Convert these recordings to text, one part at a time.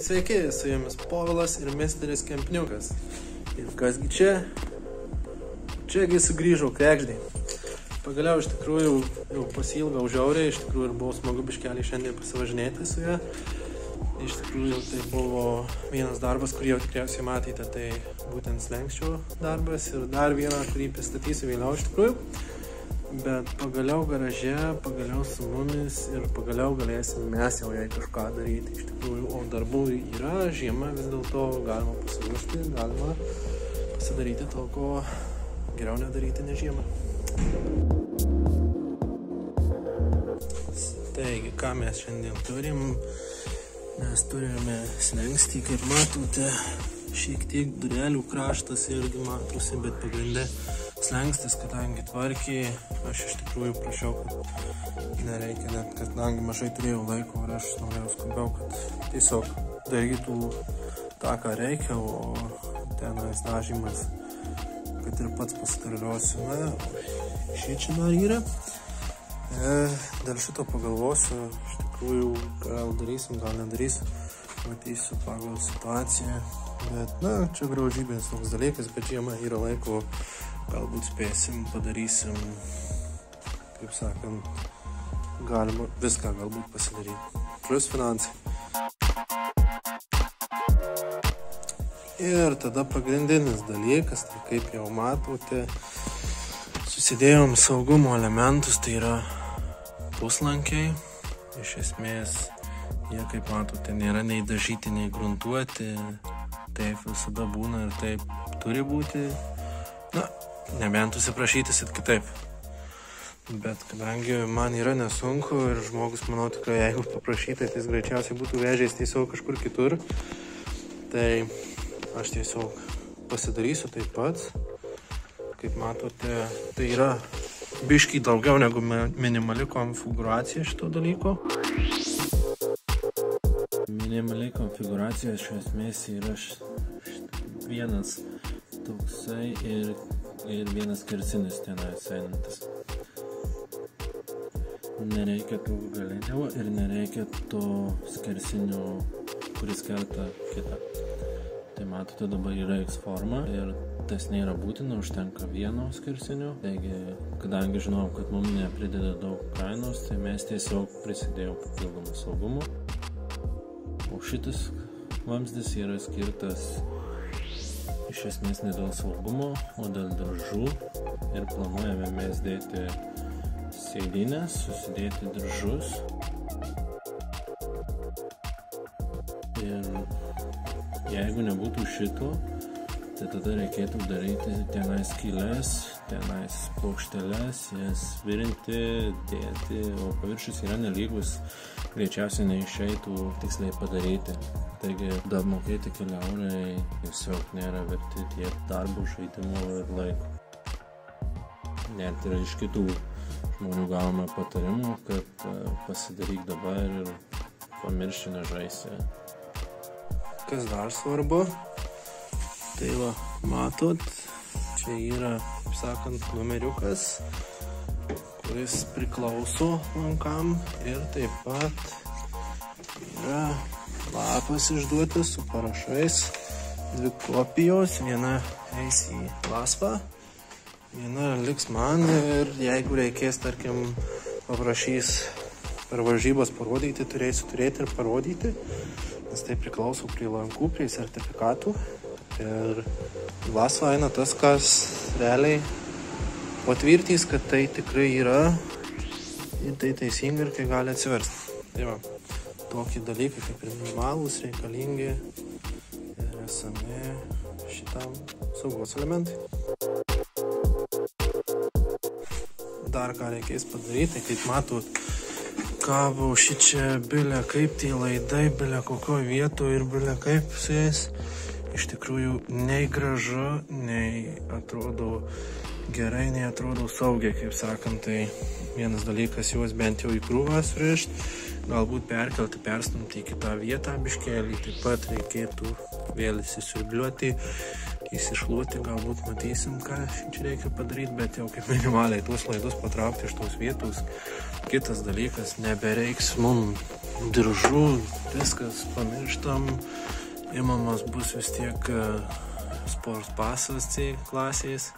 Sveiki, sveiki, su jumis Povilas ir Misteris Kempniukas. Ir kasgi čia? Čiagi sugrįžau krekždai. Pagaliau iš tikrųjų jau pasilgau žiauriai, iš tikrųjų ir buvo smagu biškelį šiandien pasivažinėti su juo. Iš tikrųjų tai buvo vienas darbas, kurį jau tikriausiai matėte, tai būtent slengščio darbas ir dar vieną, kurį pristatysiu vėliau iš tikrųjų bet pagaliau garaže, pagaliau su mumis ir pagaliau galėsim mes jau jai kažką daryti. Iš tikrųjų, o darbų yra, žiema vis dėlto galima pasiruošti, galima pasidaryti to, ko geriau nedaryti ne žiemą. Taigi, ką mes šiandien turim? Mes turime slengstį, kaip matote, šiek tiek durelių kraštas irgi matosi, bet pagrindė slengstis, kadangi tvarkiai, aš iš tikrųjų prašiau, kad nereikia, net kadangi mažai turėjau laiko ir aš norėjau skubiau, kad tiesiog darytų tą, ką reikia, o tenais dažymas, kad ir pats pasidariliuosiu. Na, šie čia dar yra. E, dėl šito pagalvosiu, iš tikrųjų, gal darysim, gal nedarysim, matysiu pagal situaciją. Bet, na, čia graužybės toks dalykas, bet žiemą yra laiko galbūt spėsim, padarysim, kaip sakant, galima viską galbūt pasidaryti. Plus finansai. Ir tada pagrindinis dalykas, tai kaip jau matote, susidėjom saugumo elementus, tai yra puslankiai. Iš esmės, jie, kaip matote, nėra nei dažyti, nei gruntuoti. Taip visada būna ir taip turi būti. Nebent užsiprašytisit kitaip. Bet kadangi man yra nesunku ir žmogus, manau, tikrai jeigu paprašytai, tai jis greičiausiai būtų vežęs tiesiog kažkur kitur, tai aš tiesiog pasidarysiu taip pat. Kaip matote, tai yra biškiai daugiau negu minimali konfiguracija šito dalyko. Minimali konfiguracija iš esmės yra vienas toksai ir ir vienas kersinis tenais einantis. Nereikia tų galinių ir nereikia to skersinio, kuris kerta kitą. Tai matote, dabar yra X forma ir tas nėra būtina, užtenka vieno skersinio. Taigi, kadangi žinom, kad mums neprideda daug kainos, tai mes tiesiog prisidėjom papildomų saugumo. O šitas vamzdis yra skirtas iš esmės ne dėl saugumo, o dėl diržų ir planuojame mes dėti sėdynės, susidėti diržus ir jeigu nebūtų šito, tai tada reikėtų daryti tenais skylės, tenais plokšteles, jas virinti, dėti, o paviršius yra nelygus, greičiausiai neišeitų tiksliai padaryti. Taigi dar mokėti keli eurai tiesiog nėra verti tiek darbo, žaidimo ir laiko. Net ir iš kitų žmonių gavome patarimų, kad e, pasidaryk dabar ir pamiršti nežaisi. Kas dar svarbu? Tai va, matot, čia yra, kaip sakant, numeriukas, kuris priklauso lankam ir taip pat yra lapas išduotas su parašais. Dvi kopijos, viena eis į laspą, viena liks man ir jeigu reikės, tarkim, paprašys per varžybas parodyti, turėsiu turėti ir parodyti, nes tai priklauso prie lankų, prie sertifikatų. Ir lasva eina tas, kas realiai patvirtys, kad tai tikrai yra ir tai teisinga ir kai gali atsiversti. Tai va tokie dalykai kaip ir minimalūs reikalingi ir esami šitam saugos elementai. Dar ką reikės padaryti, kaip matot, kabo šičia bilė kaip tie laidai, bilė kokio vietoje ir bilė kaip su jais. Iš tikrųjų, nei gražu, nei atrodo gerai, nei atrodo saugiai, kaip sakant, tai vienas dalykas juos bent jau į krūvą surišti galbūt perkelti, perstumti į kitą vietą biškelį, taip pat reikėtų vėl įsisiurbliuoti, įsišluoti, galbūt matysim, ką čia reikia padaryti, bet jau kaip minimaliai tuos laidus patraukti iš tos vietos. Kitas dalykas, nebereiks mum diržų, viskas pamirštam, imamas bus vis tiek e, sports pasas C klasės,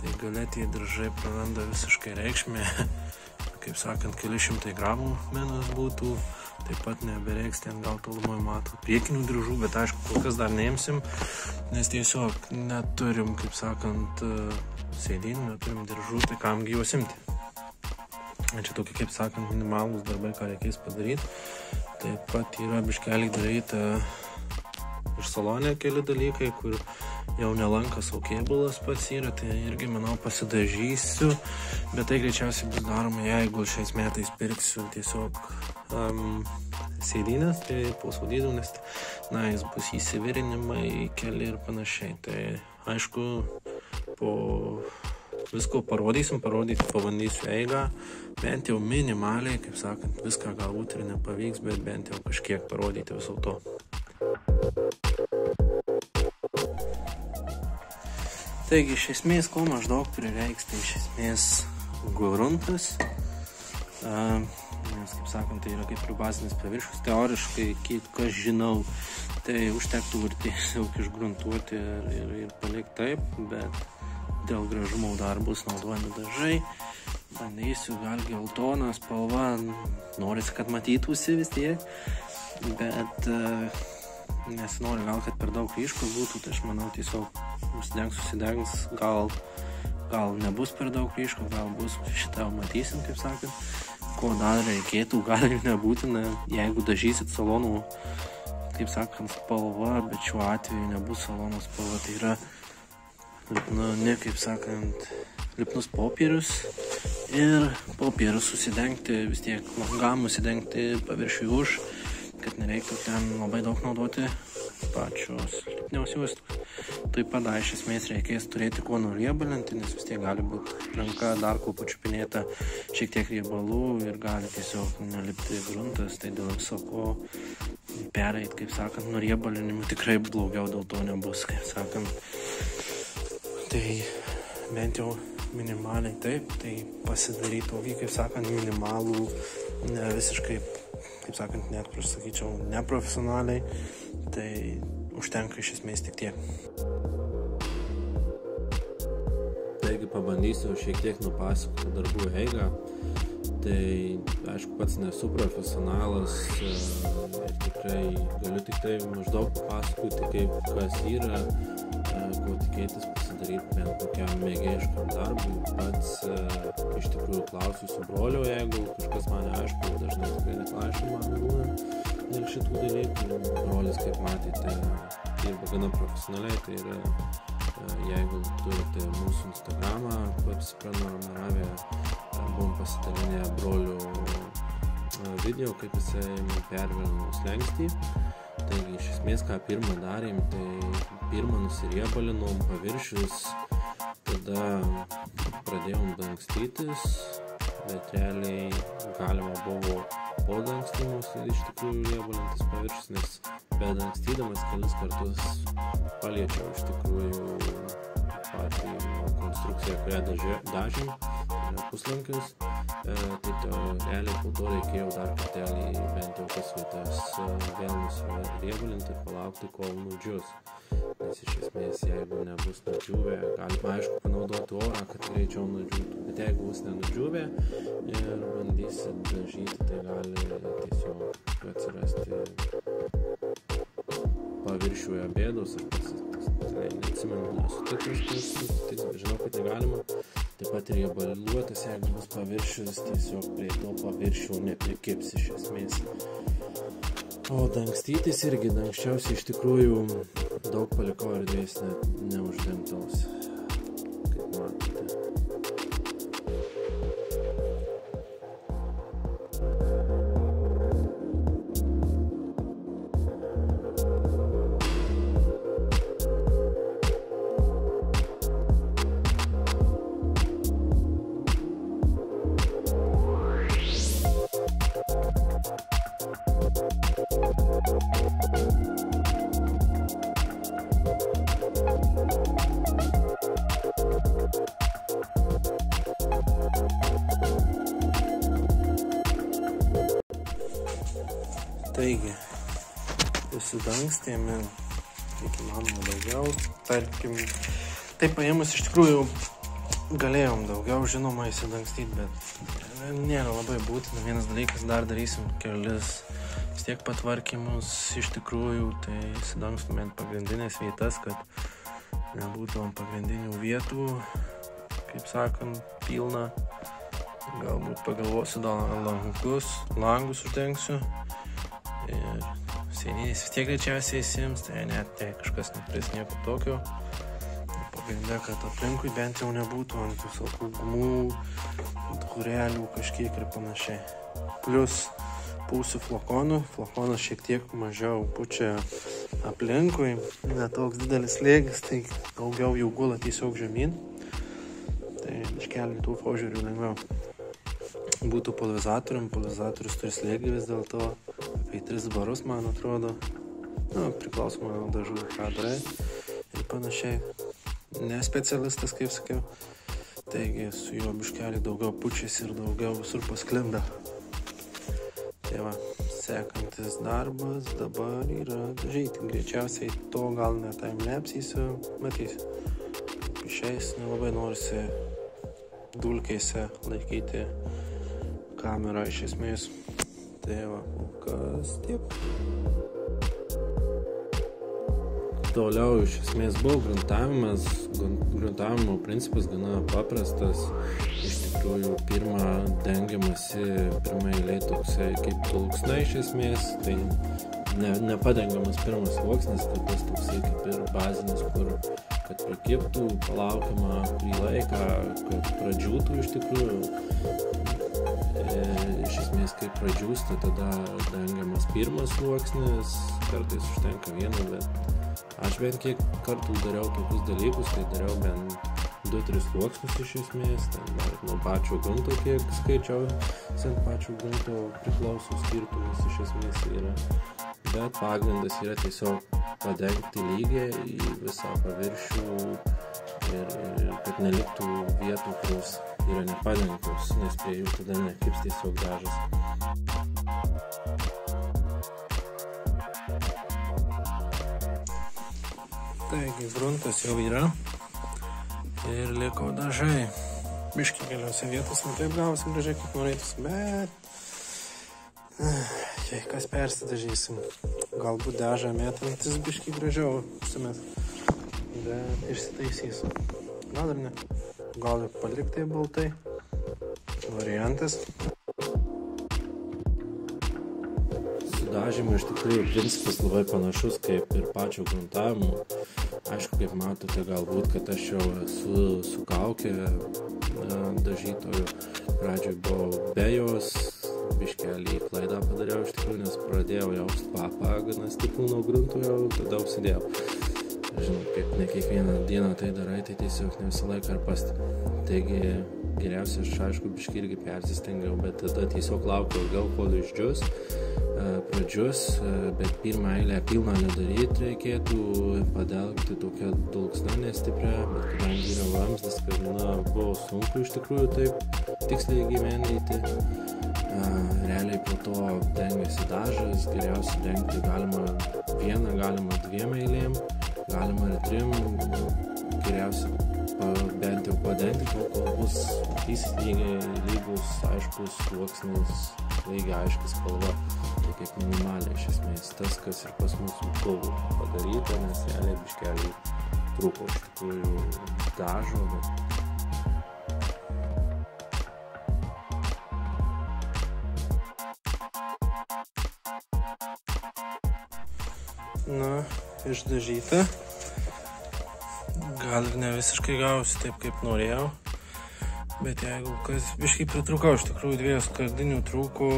tai galėtieji diržai praranda visiškai reikšmę, kaip sakant, keli šimtai gramų minus būtų, taip pat nebereiks ten gal tolumoje matų priekinių diržų, bet aišku, kol kas dar neimsim, nes tiesiog neturim, kaip sakant, e, sėdynų, neturim diržų, tai kamgi juos imti. Čia tokie, kaip sakant, minimalūs darbai, ką reikės padaryti. Taip pat yra biškelį daryti iš salonė keli dalykai, kur jau nelankas aukėbulas pats yra, tai irgi, manau, pasidažysiu, bet tai greičiausiai bus daroma, jeigu šiais metais pirksiu tiesiog um, sėdynės, tai posūdydų, nes, na, jis bus įsivirinimai, keli ir panašiai. Tai aišku, po visko parodysim, parodyti, pabandysiu eigą, bent jau minimaliai, kaip sakant, viską galbūt ir nepavyks, bet bent jau kažkiek parodyti viso to. Taigi, iš esmės, ko maždaug prireiks, tai iš esmės gruntas. Uh, nes, kaip sakant, tai yra kaip ir bazinis paviršius. Teoriškai, kiek aš žinau, tai užtektų ir tiesiog išgruntuoti ir, ir, ir palikti taip, bet dėl gražumo dar bus naudojami dažai. Bandysiu gal geltoną spalvą, norisi, kad matytųsi vis tiek, bet uh, nesinori gal, kad per daug ryškus būtų, tai aš manau tiesiog užsidengs, susidengs, gal, gal nebus per daug ryškus, gal bus šitą matysim, kaip sakant, ko dar reikėtų, gal ir nebūtina, jeigu dažysit salonų, kaip sakant, spalva, bet šiuo atveju nebus salono spalva, tai yra lipnu, ne kaip sakant, lipnus popierius. Ir popierius susidengti, vis tiek langam nusidengti paviršiui už, kad nereiktų ten labai daug naudoti pačios lipniaus juostos. Taip pat iš esmės reikės turėti kuo nuriebalinti, nes vis tiek gali būti ranka dar kuo pačiupinėta šiek tiek riebalų ir gali tiesiog nelipti gruntas, tai dėl viso ko pereit, kaip sakant, nuriebalinimu tikrai blogiau dėl to nebus, kaip sakant tai bent jau minimaliai taip, tai pasidaryti tokį, kaip sakant, minimalų, ne visiškai, kaip sakant, net, aš sakyčiau, neprofesionaliai, tai užtenka iš esmės tik tiek. Taigi pabandysiu šiek tiek nupasakoti darbų eigą. Tai aišku, pats nesu profesionalas e, ir tikrai galiu tik tai maždaug papasakoti, kaip kas yra, ko tikėtis pasidaryti bent kokiam mėgėjiškam darbui. Pats e, iš tikrųjų klausiu su broliu, jeigu kažkas man neaišku, dažnai tikrai neklausiu man būna dėl šitų dalykų. Brolis, kaip matėte, dirba gana profesionaliai, tai yra e, jeigu turite mūsų Instagramą, e, buvom pasidalinę brolių video, kaip jisai man pervėlino slengstį. Taigi iš esmės, ką pirmą darėm, tai pirmą nusieriebalinom paviršius, tada pradėjom dangstytis, bet realiai galima buvo po dangstymus iš tikrųjų riebalintis paviršius, nes be dangstydamas kelis kartus paliečiau iš tikrųjų patį konstrukciją, kurią dažėm, tai yra puslankius, tai to realiai po to reikėjo dar kartelį bent jau tas vietas e, vėl nusiriebalinti ir palaukti, kol nudžius nes iš esmės jeigu nebus nudžiūvę, galima aišku panaudoti orą, kad greičiau nudžiūtų, bet jeigu bus nenudžiūvę ir bandysit dažyti, tai gali tiesiog atsirasti paviršiuje bėdos ar tas, neatsimenu, nesu tikras, kas nutiks, bet žinau, kad negalima. Taip pat riebaluotas, jeigu bus paviršius, tiesiog prie to paviršių neprikibs iš esmės. O dangstytis irgi dangščiausiai iš tikrųjų daug palikau erdvės net neuždengtos. Įsidangstėme, kiek įmanoma daugiau. Tarkim, taip paėmus iš tikrųjų galėjom daugiau, žinoma, įsidangstyti, bet nėra labai būtina. Vienas dalykas, dar darysim kelis vis tiek patvarkymus iš tikrųjų, tai įsidangstumėm pagrindinės vietas, kad nebūtų ant pagrindinių vietų, kaip sakant, pilna. Galbūt pagalvosiu dėl langus, langus uždengsiu. Ir seniais vis tiek greičiausiai įsims, tai net tai kažkas nepris nieko tokio. Pagrindė, kad aplinkui bent jau nebūtų ant visokių gumų, durelių kažkiek ir panašiai. Plus pūsiu flakonų, flakonas šiek tiek mažiau pučia aplinkui, netoks didelis lėgis, tai daugiau jau gula tiesiog žemyn. Tai iškelį tų požiūrių lengviau būtų polizatorium, polizatorius turi slėgį vis dėlto apie 3 barus, man atrodo, nu, priklausomai nuo dažų, ką darai ir panašiai. Ne specialistas, kaip sakiau, taigi su juo biškelį daugiau pučiasi ir daugiau visur pasklinda. Tai va, sekantis darbas dabar yra dažyti, greičiausiai to gal net timelapsysiu, matysiu. Išeis nelabai norisi dulkėse laikyti kamerą iš esmės. Tai va, kas tiek. Toliau iš esmės buvo gruntavimas, gruntavimo principas gana paprastas. Iš tikrųjų, pirmą dengiamasi, pirmą eilė toksai kaip tulksna iš esmės, tai ne, nepadengiamas pirmas sluoksnis, tai tas toksai kaip ir bazinis, kur kad prakiptų, palaukiama kurį laiką, kad pradžiūtų iš tikrųjų iš esmės kai pradžiūsta, tada dengiamas pirmas sluoksnis, kartais užtenka vieno, bet aš bent kiek kartų dariau tokius dalykus, tai dariau bent 2-3 sluoksnius iš esmės, ten dar nuo pačio grunto kiek skaičiau, ant pačio grunto priklauso skirtumas iš esmės yra, bet pagrindas yra tiesiog padengti lygiai į visą paviršių ir, ir kad neliktų vietų, kurios yra nepadengtos, nes prie jų tada nekibs tiesiog dažas. Taigi gruntas jau yra ir liko dažai. Biški keliose vietose taip gavosi gražiai, kaip norėtųsi, bet jei kas persidažysim, galbūt dažą metantis biški gražiau užsimet, bet išsitaisys. Gal ir ne gal ir palikti baltai. Variantas. Sudažymo iš tikrųjų principas labai panašus kaip ir pačio gruntavimo. Aišku, kaip matote, galbūt, kad aš jau esu su kaukė dažytoju. Pradžioj buvau be jos, biškelį klaidą padariau iš tikrųjų, nes pradėjau jausti kvapą gana stiprų nuo grunto jau, tada užsidėjau žinot, kaip ne kiekvieną dieną tai darai, tai tiesiog ne visą laiką ar pastebi. Taigi geriausia, aš aišku, biškai irgi persistengiau, bet tada tiesiog laukiau ilgiau, kol išdžius, pradžius, bet pirmą eilę pilną nedaryti reikėtų, padelgti tokią dulksną nestiprią, bet kadangi yra vamzdis, kad na, buvo sunku iš tikrųjų taip tiksliai gyvendyti. Realiai po to dengiasi dažas, geriausia dengti galima vieną, galima dviem eilėm galima ir trim, geriausia bent jau padengti, kol, bus matys lygus, aiškus sluoksnis, lygiai aiškis spalva, tai kaip minimaliai iš esmės tas, kas ir pas mus buvo padaryta, nes realiai biškeliai trūko iš tikrųjų dažo, bet Na, išdažyta. Gal ir ne visiškai gausi taip, kaip norėjau. Bet jeigu kas biškai pritrūkau, iš tikrųjų dviejų skardinių trūko,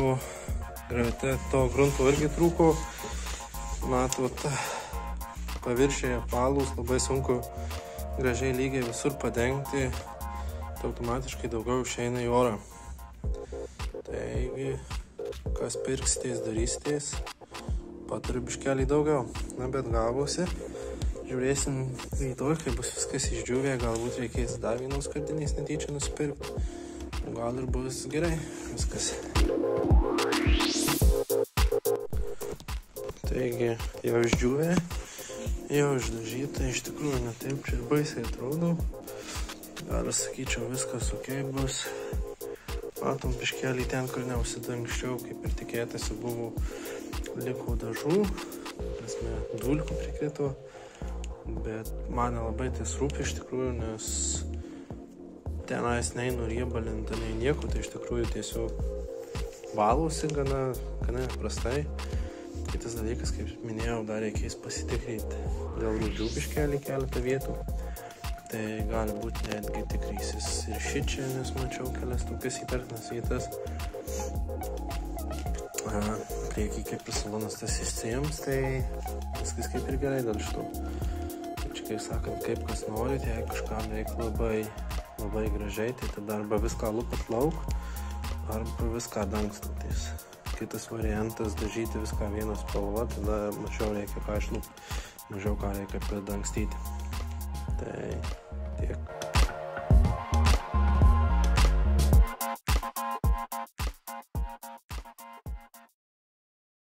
graviteto grunto irgi trūko. Matot, paviršiai apvalūs, labai sunku gražiai lygiai visur padengti, tai automatiškai daugiau išeina į orą. Taigi, kas pirksitės, darysitės, paturiu biškelį daugiau. Na, bet gavosi. Žiūrėsim rytoj, kai bus viskas išdžiūvę, galbūt reikės dar vienos skardinės netyčia nusipirkti. Gal ir bus gerai viskas. Taigi jau išdžiūvė, jau išdažyta, iš tikrųjų netaip čia baisiai atrodo. Gal sakyčiau, viskas ok bus. Matom, piškelį ten, kur neusidangščiau, kaip ir tikėtasi, buvo liko dažų, prasme, dulkų prikrito, bet man labai tai rūpi iš tikrųjų, nes tenais neinu riebalinta, nei nieko, tai iš tikrųjų tiesiog valusi gana, gana prastai. Kitas dalykas, kaip minėjau, dar reikės pasitikrinti dėl rūdžių piškelį keletą vietų. Tai gali būti netgi tikrysis ir šį čia, nes mačiau kelias tokias įtartinas vietas. Priekį kaip ir salonas tas įsijams, tai viskas kaip ir gerai dėl šito. Čia kaip sakant, kaip kas norit, jei kažkam reikia labai, labai gražiai, tai tada arba viską lupat lauk, arba viską dangstantis. Kitas variantas dažyti viską vieną spalvą, tada mažiau reikia ką išlūpti, mažiau ką reikia pridangstyti. Tai.